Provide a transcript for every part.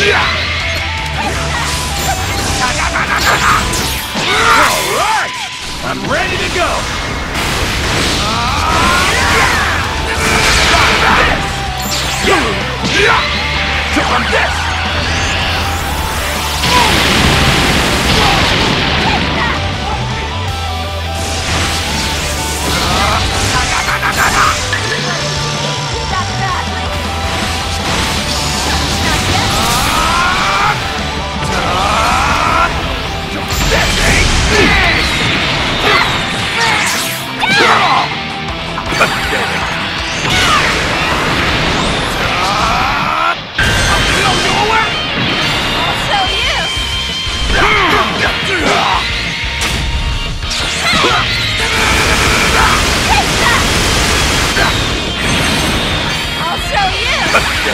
Alright! I'm ready to go! Ah. This! Ah!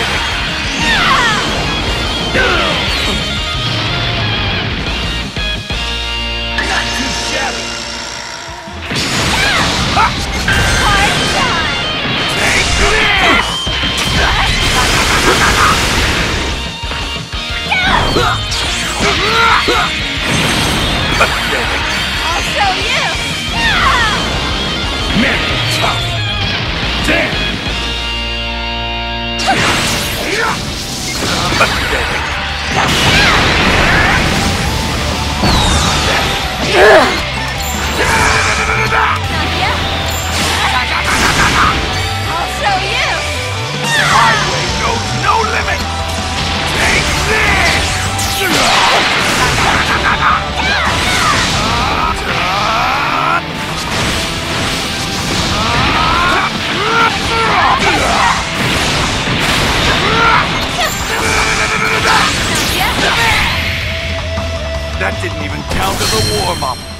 Highway That didn't even count as a warm-up!